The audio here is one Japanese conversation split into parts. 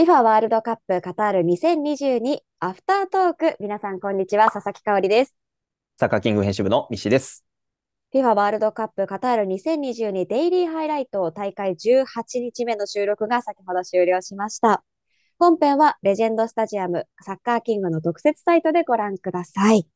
FIFA ワールドカップカタール2022アフタートーク。皆さん、こんにちは。佐々木香織です。サッカーキング編集部の西です。FIFA ワールドカップカタール2022デイリーハイライト大会18日目の収録が先ほど終了しました。本編はレジェンドスタジアムサッカーキングの特設サイトでご覧ください。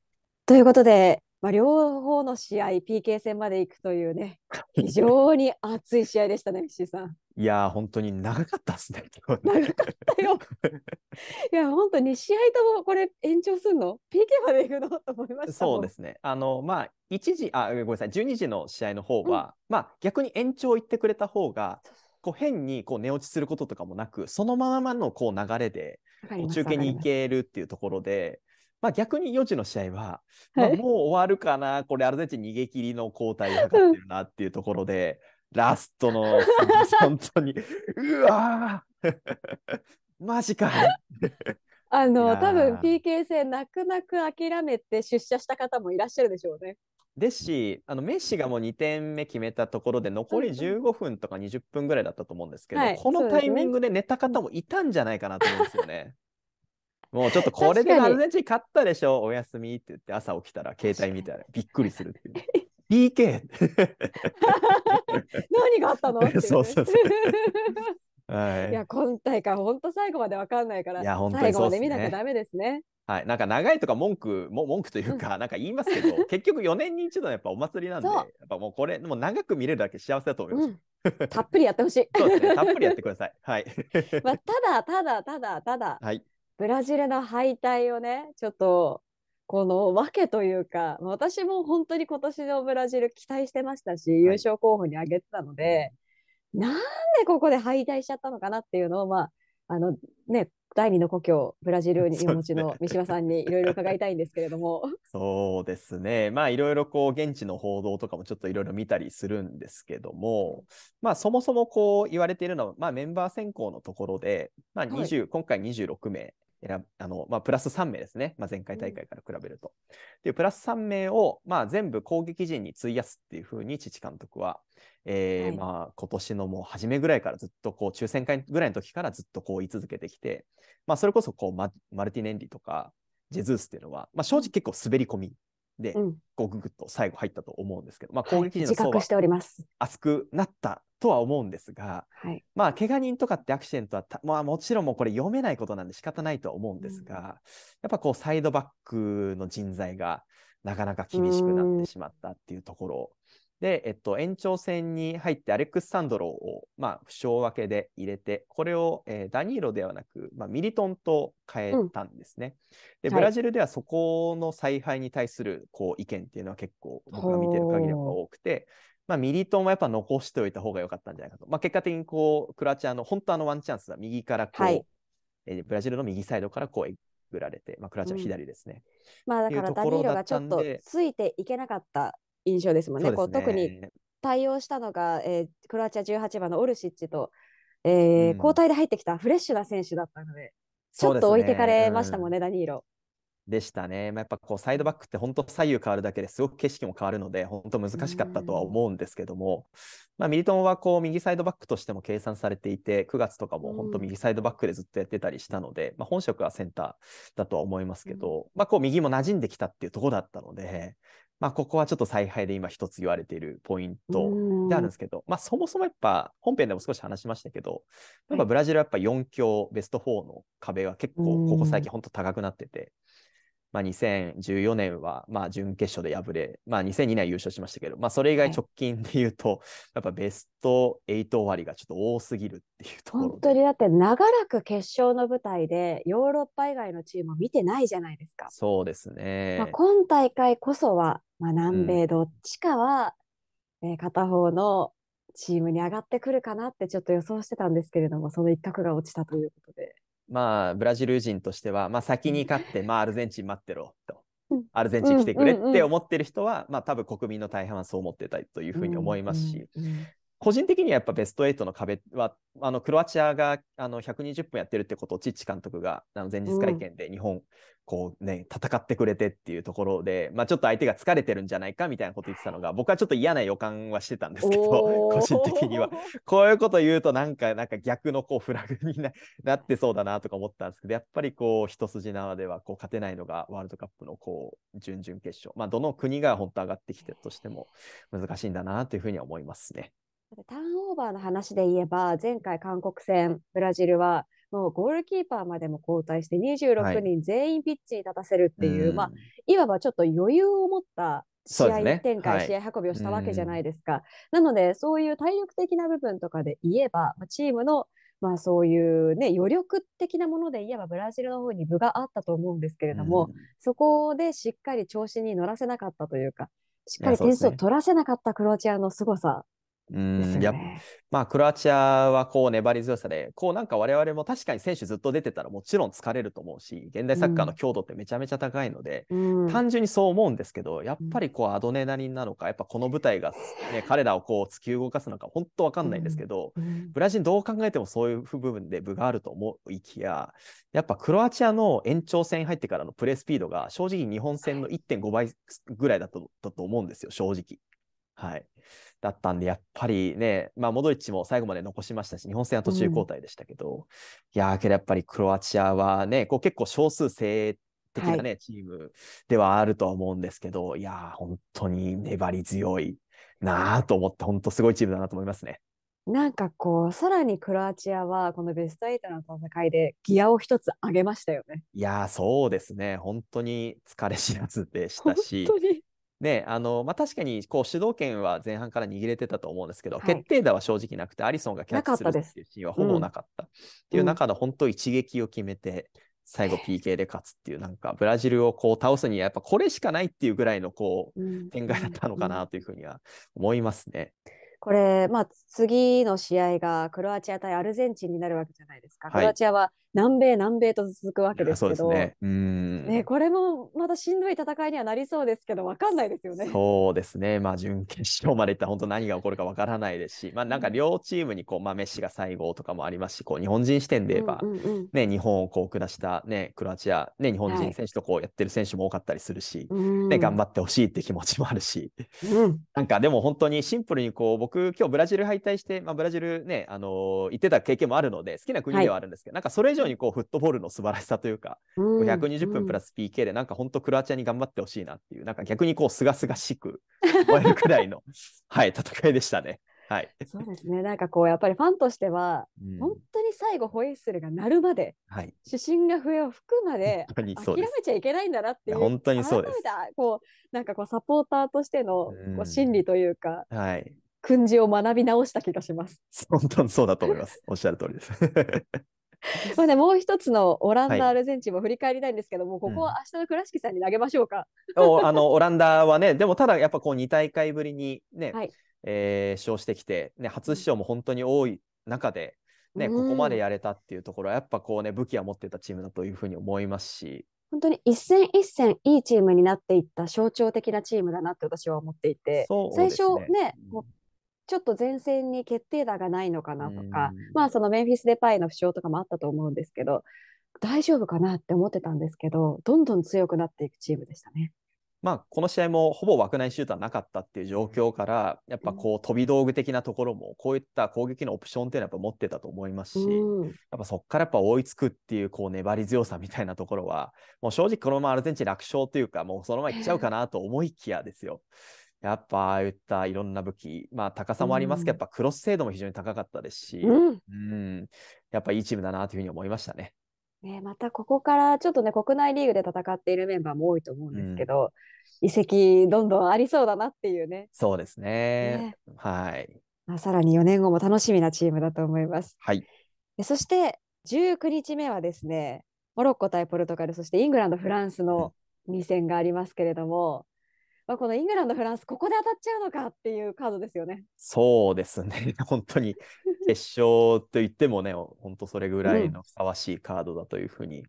ということで、まあ、両方の試合、PK 戦まで行くというね、非常に熱い試合でしたね、石井さん。いやー、本当に長かったですね。長かったよ。いや、本当に試合ともこれ延長すんの ?PK まで行くの？と思いましたそうですね。あの、まあ、1時、あ、ごめんなさい、12時の試合の方は、まあ、逆に延長行ってくれた方が、こう変にこう寝落ちすることとかもなく、そのままのこう流れで中継に行けるっていうところで、まあ、逆に4時の試合は、まあ、もう終わるかな、これアルゼンチン逃げ切りの交代を図ってるなっていうところで、ラストの 本当に、うわー マジか。あの、多分 PK 戦泣く泣く諦めて出社した方もいらっしゃるでしょうね。ですし、あのメッシがもう2点目決めたところで、残りうん。うん15分とか20分ぐらいだったと思うんですけど、はいこのタイミングで寝た方もいたんじゃないかなと思うんですよね。もうちょっとこれでアルゼンチン勝ったでしょ、おやすみって言って朝起きたら携帯見たらびっくりするっていう。PK! 何があったのっていねそうそうそう はいいや、今大会、本当最後まで分かんないから、いや本当に最後まです見なきゃダメですね。はい、なんか長いとか文句も文句というか、なんか言いますけど、結局4年に一度のやっぱお祭りなんで、やっぱもうこれ、もう長く見れるだけ幸せだと思います。うん、たっぷりやってほしい。そうですね、たっぷりやってください。はい。まあ、ただ、ただ、ただ、ただ、はい。ブラジルの敗退をね、ちょっと、この訳というか、私も本当に今年のブラジル期待してましたし、優勝候補に挙げてたので、なんでここで敗退しちゃったのかなっていうのを、まあ、あのね、第二の故郷、ブラジルにお持ちの三島さんにいろいろ伺いたいんですけれども。そうですね。まあいろいろこう現地の報道とかもちょっといろいろ見たりするんですけども、まあそもそもこう言われているのは、まあメンバー選考のところで、まあ20、今回26名選ぶ、あの、まあプラス3名ですね。まあ前回大会から比べると。で、プラス3名を、まあ全部攻撃陣に費やすっていうふうに父監督は、えーはいまあ今年のもう初めぐらいからずっとこう抽選会ぐらいの時からずっとこう言い続けてきて、まあそれこそこうママルティネンリとかジェズースっていうのは、まあ正直結構滑り込みで、うん、こうググッと最後入ったと思うんですけど、まあ、はい攻撃陣の層は自覚しております。厚くなったとは思うんですが、はい。まあ、怪我人とかってアクシデントはた、まあ、もちろんもうこれ読めないことなんで仕方ないとは思うんですが、うんやっぱこうサイドバックの人材がなかなか厳しくなってしまったっていうところ。で、えっと、延長戦に入ってアレックス・サンドロを、まあ、負傷分けで入れて、これを、えーダニーロではなく、まあ、ミリトンと変えたんですね。で、はいブラジルではそこの采配に対するこう意見っていうのは結構僕が見てる限りやっぱ多くて、まあ、ミリトンはやっぱ残しておいた方が良かったんじゃないかと。まあ、結果的にこう、クロアチアの本当あのワンチャンスは右からこう、はいえーブラジルの右サイドからこうえぐられて、まあ、クロアチアは左ですね。まあだからダニーロがちょっとんでついていけなかった印象ですもんね。こう特に対応したのが、えークロアチア18番のオルシッチと、えーうん。交代で入ってきたフレッシュな選手だったので、ちょっと置いてかれましたもんね、ダニーロ。でしたね。まあ、やっぱこうサイドバックって本当左右変わるだけですごく景色も変わるので、本当難しかったとは思うんですけども、まあ、ミリトンはこう右サイドバックとしても計算されていて、9月とかも本当うん右サイドバックでずっとやってたりしたので、まあ、本職はセンターだとは思いますけど、まあ、こう右も馴染んできたっていうところだったので、まあ、ここはちょっと采配で今一つ言われているポイントうんであるんですけど、まあ、そもそもやっぱ本編でも少し話しましたけど、やっはい。ぱブラジルはやっぱ4強ベスト4の壁は結構ここ最近本当高くなってて、まあ、2014年はまあ準決勝で敗れ、まあ、2002年は優勝しましたけど、まあ、それ以外はい直近で言うと、やっぱベスト8終わりがちょっと多すぎるっていうところで。本当にだって長らく決勝の舞台でヨーロッパ以外のチームを見てないじゃないですか。そうですね。まあ、今大会こそは、まあ、南米どっちかは、えー片方のチームに上がってくるかなってちょっと予想してたんですけれども、その一角が落ちたということで。まあ、ブラジル人としては、まあ、先に勝って、まあ、アルゼンチン待ってろと。うん。アルゼンチン来てくれって思ってる人は、まあ、多分国民の大半はそう思ってたというふうに思いますし、個人的にはやっぱベスト8の壁は、あのクロアチアがあの120分やってるってことをチッチ監督があの前日会見で日本、こうね、戦ってくれてっていうところで、まあ、ちょっと相手が疲れてるんじゃないかみたいなこと言ってたのが、僕はちょっと嫌な予感はしてたんですけど、個人的には。こういうこと言うと、なんか、なんか逆のこうフラグにななってそうだなとか思ったんですけど、やっぱりこう、一筋縄ではこう勝てないのがワールドカップのこう準々決勝。まあ、どの国が本当上がってきてるとしても難しいんだなというふうには思いますね。ターンオーバーの話で言えば、前回韓国戦、ブラジルはもうゴールキーパーまでも交代して26人全員ピッチに立たせるっていう、はい、まあ、いわばちょっと余裕を持った試合展開、ねはい、試合運びをしたわけじゃないですか。なので、そういう体力的な部分とかで言えば、チームのまあそういうね、余力的なもので言えばブラジルの方に分があったと思うんですけれども、そこでしっかり調子に乗らせなかったというか、しっかり点数を取らせなかったクロアチアの凄さうん、やまあクロアチアはこう粘り強さでこうなんか我々も確かに選手ずっと出てたらもちろん疲れると思うし現代サッカーの強度ってめちゃめちゃ高いので、うん、単純にそう思うんですけどやっぱりこうアドネナリンなのかやっぱこの舞台が、ね、彼らをこう突き動かすのか本当わかんないんですけど、うん、ブラジルどう考えてもそういう部分で部があると思いきややっぱクロアチアの延長戦入ってからのプレースピードが正直日本戦の1.5倍ぐらいだったと思うんですよ正直。はい。だったんで、やっぱりね、まあ、モドリッチも最後まで残しましたし、日本戦は途中交代でしたけど、うん、いやけどやっぱりクロアチアはね、こう結構少数性的なね、はい、チームではあるとは思うんですけど、いや本当に粘り強いなと思って、本当すごいチームだなと思いますね。なんかこう、さらにクロアチアは、このベスト8の戦いでギアを一つ上げましたよね。いやそうですね。本当に疲れ知らずでしたし、ね、あの、まあ、確かに、こう、主導権は前半から握れてたと思うんですけど、はい、決定打は正直なくて、アリソンがキャッチするっていうシーンはほぼなかった。っていう中で、本当一撃を決めて、最後 PK で勝つっていう、なんか、ブラジルをこう倒すには、やっぱこれしかないっていうぐらいの、こう、展開だったのかなというふうには思いますね。これ、まあ、次の試合がクロアチア対アルゼンチンになるわけじゃないですか。はい、クロアチアは南米、南米と。続くわけですけど、ねね、これもまたしんどい戦いにはなりそうですけど、分かんないですよね。そうですね、まあ、準決勝までいったら本当何が起こるか分からないですし、まあ、なんか両チームにこう、まあ、メッシが最後とかもありますし、こう日本人視点で言えば、うんうんうん、ね、日本をこう下した、ね、クロアチア、ね、日本人選手とこうやってる選手も多かったりするし、はい、ね、頑張ってほしいって気持ちもあるし、うん、なんかでも本当にシンプルにこう僕、今日ブラジル敗退して、まあ、ブラジルね、あのー、行ってた経験もあるので、好きな国ではあるんですけど、はい、なんかそれ以上にこうフットボールの素晴らしさというか、うん、120分プラス PK で、なんか本当クロアチアに頑張ってほしいなっていう、なんか逆にこう、すがすがしく 思えるくらいの、はい、戦いでしたね。はい、そうですね、なんかこう、やっぱりファンとしては、うん、本当に最後、ホイッスルが鳴るまで、はい、主審が笛を吹くまで、諦めちゃいけないんだなっていう、本当にそうです。こうなんかこうサポーターとしてのこう心理というか、うん、はい、訓示を学び直した気がします。本当にそうだと思います。おっしゃる通りです。まあね、もう一つのオランダ、アルゼンチンも振り返りたいんですけども、はい、ここは明日の倉敷さんに投げましょうか。うん、あのオランダはね、でもただやっぱこう2大会ぶりにね、はい、えー、勝してきて、ね、初出場も本当に多い中で、ね、ここまでやれたっていうところは、やっぱこうね、武器は持ってたチームだというふうに思いますし。本当に一戦一戦いいチームになっていった象徴的なチームだなって私は思っていて、ね、最初ね、うん、ちょっと前線に決定打がないのかなとか、まあそのメンフィス・デパイの負傷とかもあったと思うんですけど、大丈夫かなって思ってたんですけど、どんどん強くなっていくチームでしたね。まあ、この試合もほぼ枠内シュートはなかったっていう状況から、やっぱこう飛び道具的なところも、こういった攻撃のオプションっていうのはやっぱ持ってたと思いますし、やっぱそこからやっぱ追いつくっていうこう粘り強さみたいなところは、もう正直このままアルゼンチン楽勝というか、もうそのままいっちゃうかなと思いきやですよ。やっぱああいったいろんな武器、まあ高さもありますけど、うん、やっぱクロス精度も非常に高かったですし、うん、うん、やっぱいいチームだなというふうに思いましたね。ねまたここからちょっとね、国内リーグで戦っているメンバーも多いと思うんですけど、うん、移籍どんどんありそうだなっていうね。そうですね。ねはい。まあ、さらに4年後も楽しみなチームだと思います。はい。そして19日目はですね、モロッコ対ポルトガル、そしてイングランド、フランスの2戦がありますけれども、まあ、このイングランド、フランス、ここで当たっちゃうのかっていうカードですよね。そうですね、本当に決 勝といってもね、本当それぐらいのふさわしいカードだというふうに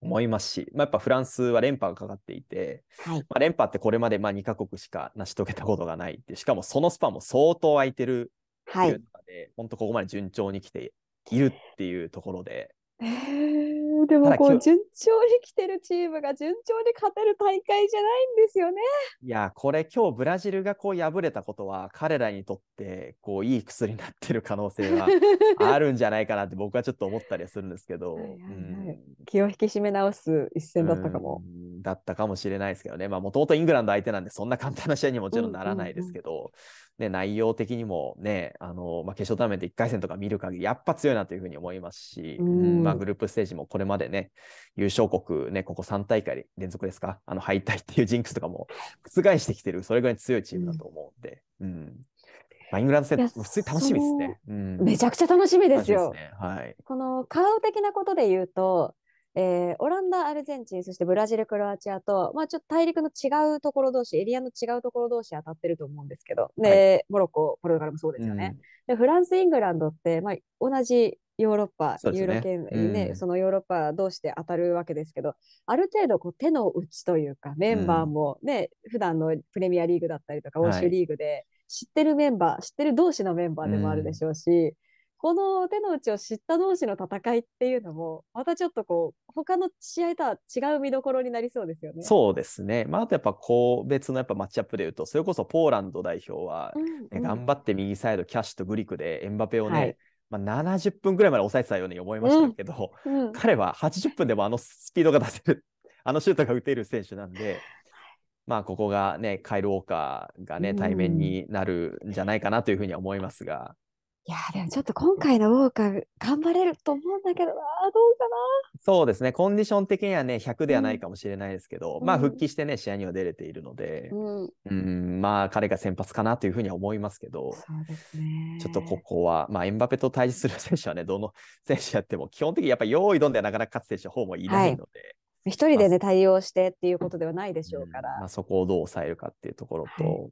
思いますし、うん、まあ、やっぱフランスは連覇がかかっていて、はい、まあ、連覇ってこれまでまあ2カ国しか成し遂げたことがないってしかもそのスパンも相当空いてるっていう中で、はい、本当ここまで順調に来ているっていうところで。えー、でもこう順調に来てるチームが順調に勝てる大会じゃないんですよね。いやこれ今日ブラジルがこう敗れたことは彼らにとってこういい薬になってる可能性は あるんじゃないかなって 僕はちょっと思ったりするんですけど、気を引き締め直す一戦だったかも。だったかもしれないですけどね、もともとイングランド相手なんでそんな簡単な試合にもちろんならないですけど、うんうんうんね、内容的にもね、あのまあ、決勝トーナメント1回戦とか見る限り、やっぱ強いなというふうに思いますし、うん、まあ、グループステージもこれまでね、優勝国、ね、ここ3大会連続ですか、あの敗退っていうジンクスとかも覆してきてる、それぐらい強いチームだと思うんで、うん、うん、まあ、イングランド戦、普通に楽しみですね、うん。めちゃくちゃ楽しみですよ。すね。はい、このカード的なことで言うと、えー、オランダ、アルゼンチン、そしてブラジル、クロアチアと、まあ、ちょっと大陸の違うところ同士、エリアの違うところ同士当たってると思うんですけど、で、はい、モロッコ、ポルトガルもそうですよね。うん、でフランス、イングランドって、まあ、同じヨーロッパ、ね、ユーロ圏ね、うん、そのヨーロッパ同士で当たるわけですけど、ある程度こう手の内というか、メンバーもね、うん、普段のプレミアリーグだったりとか、欧州リーグで知ってるメンバー、はい、知ってる同士のメンバーでもあるでしょうし、この手の内を知った同士の戦いっていうのも、またちょっとこう、他の試合とは違う見どころになりそうですよね。そうですね。まあ、あとやっぱ個別のやっぱマッチアップでいうと、それこそポーランド代表は、ね、うんうん、頑張って右サイド、キャッシュとグリクでエンバペをね、はい。まあ、70分ぐらいまで抑えてたように思いましたけど、うん。うん、彼は80分でもあのスピードが出せる、あのシュートが打てる選手なんで、まあ、ここがね、カイル・ウォーカーがね、対面になるんじゃないかなというふうには思いますが、いやでもちょっと今回のウォーカー頑張れると思うんだけどな、どうかな。そうですね、コンディション的にはね、100ではないかもしれないですけど、うん、まあ復帰してね、試合には出れているので、うん、うんまあ彼が先発かなというふうには思いますけど、そうですね、ちょっとここは、まあエンバペと対峙する選手はね、どの選手やっても、基本的にやっぱ用意どんではなかなか勝つ選手はほぼいないので。はい一人でね、対応してっていうことではないでしょうから。まあ、そこをどう抑えるかっていうところと、はい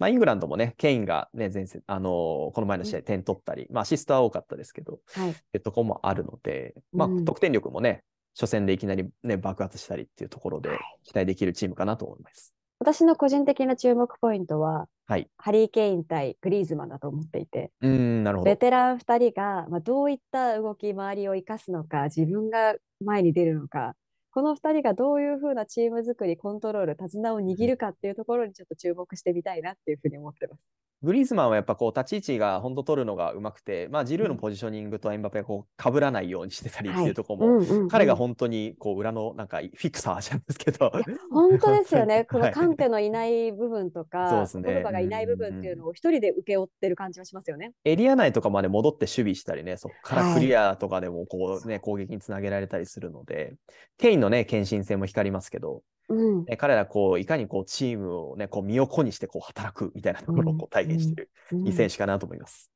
まあ、イングランドもね、ケインがね、前線、あのー、この前の試合、点取ったり、まあ、アシストは多かったですけど、はい、ってところもあるので、まあ、得点力もね、初戦でいきなりね、爆発したりっていうところで、期待できるチームかなと思います。私の個人的な注目ポイントは、はい、ハリー・ケイン対グリーズマンだと思っていて、うんなるほど。ベテラン2人が、まあ、どういった動き回りを生かすのか、自分が前に出るのか、この2人がどういうふうなチーム作り、コントロール、手綱を握るかっていうところにちょっと注目してみたいなっていうふうに思ってます。グリーズマンはやっぱこう立ち位置が本当取るのがうまくて、まあ、ジルーのポジショニングとエンバペがこう被らないようにしてたりっていうところも、彼が本当にこう裏のなんかフィクサーじゃないですけど。本当ですよね。このカンテのいない部分とか、そうですね、言葉がいない部分っていうのを一人で請け負ってる感じはしますよね。エリア内とかまで戻って守備したりね、そこからクリアとかでもこうね、はい、攻撃につなげられたりするので、ケインのね、献身性も光りますけど、うん、彼らこういかにこうチームをねこう身を粉にしてこう働くみたいなところをこう体現している、いい選手かなと思います。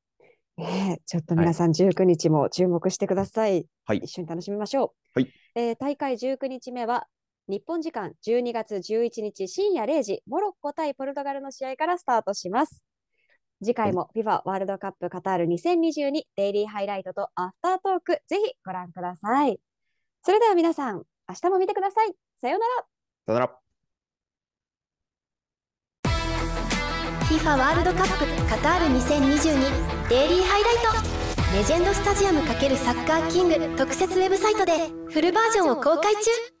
ね、ちょっと皆さん19日も注目してください。はい、一緒に楽しみましょう。はいえー、大会19日目は日本時間12月11日深夜0時、モロッコ対ポルトガルの試合からスタートします。次回も FIFA ワールドカップカタール2022デイリーハイライトとアフタートーク、ぜひご覧ください。それでは皆さん、明日も見てください。さようなら。さよなら。FIFA ワールドカップカタール2022デイリーハイライトレジェンドスタジアム×サッカーキング特設ウェブサイトでフルバージョンを公開中